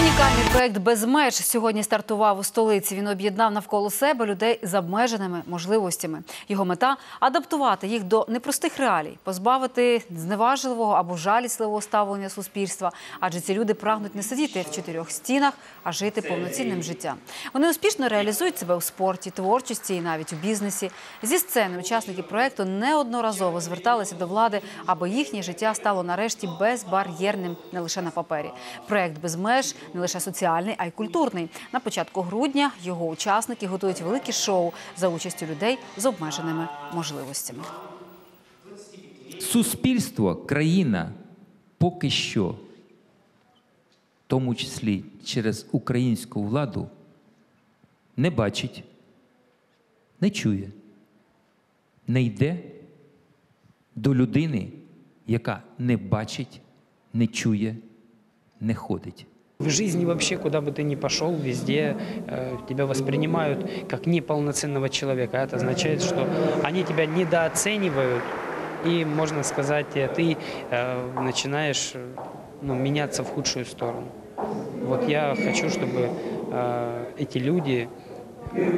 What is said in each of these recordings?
Унікальний проект без меж сьогодні стартував у столиці. Він об'єднав навколо себе людей з обмеженими можливостями. Його мета адаптувати їх до непростих реалій, позбавити зневажливого або жалісливого ставлення суспільства. Адже ці люди прагнуть не сидіти в чотирьох стінах, а жити повноцінним життям. Вони успішно реалізують себе у спорті, творчості і навіть у бізнесі. Зі сцени учасники проекту неодноразово зверталися до влади, аби їхнє життя стало нарешті безбар'єрним не лише на папері. Проект без меж не лише соціальний, а й культурний. На початку грудня його учасники готують велике шоу за участю людей з обмеженими можливостями. Суспільство, країна поки що, в тому числі через українську владу, не бачить, не чує, не йде до людини, яка не бачить, не чує, не ходить. В жизни вообще, куда бы ты ни пошел, везде э, тебя воспринимают как неполноценного человека. Это означает, что они тебя недооценивают, и, можно сказать, э, ты э, начинаешь э, ну, меняться в худшую сторону. Вот я хочу, чтобы э, эти люди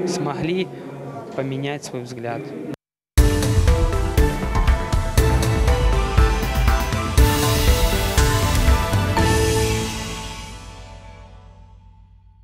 смогли поменять свой взгляд